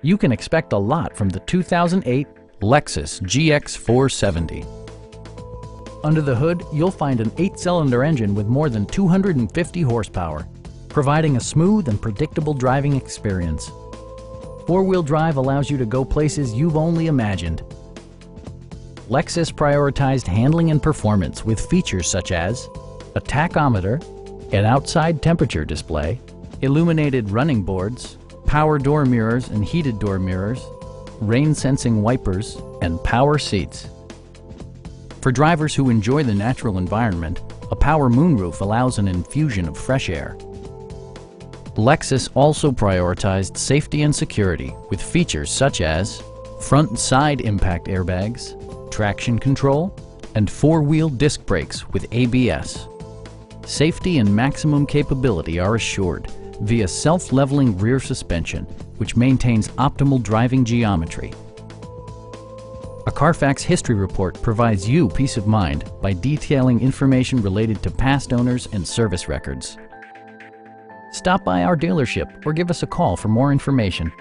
You can expect a lot from the 2008 Lexus GX 470. Under the hood, you'll find an eight-cylinder engine with more than 250 horsepower, providing a smooth and predictable driving experience. Four-wheel drive allows you to go places you've only imagined. Lexus prioritized handling and performance with features such as a tachometer, an outside temperature display, illuminated running boards, power door mirrors and heated door mirrors, rain sensing wipers, and power seats. For drivers who enjoy the natural environment, a power moonroof allows an infusion of fresh air. Lexus also prioritized safety and security with features such as front side impact airbags, traction control, and four-wheel disc brakes with ABS. Safety and maximum capability are assured via self-leveling rear suspension, which maintains optimal driving geometry. A Carfax history report provides you peace of mind by detailing information related to past owners and service records. Stop by our dealership or give us a call for more information.